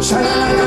Sha.